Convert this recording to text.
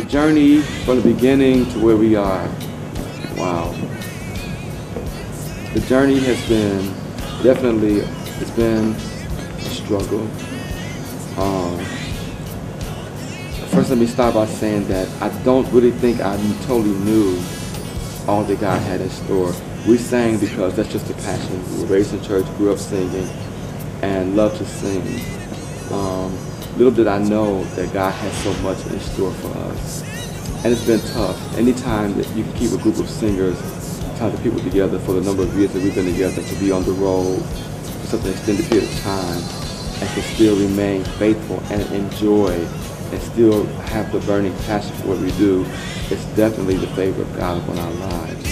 the journey from the beginning to where we are. Wow. The journey has been definitely it's been a struggle. Um, first, let me start by saying that I don't really think I totally knew all that God had in store. We sang because that's just a passion. We were raised in church, grew up singing, and love to sing. Little did I know that God has so much in store for us. And it's been tough. Anytime that you can keep a group of singers, tons of people together for the number of years that we've been together, to be on the road for such an extended period of time, and to still remain faithful and enjoy and still have the burning passion for what we do, it's definitely the favor of God upon our lives.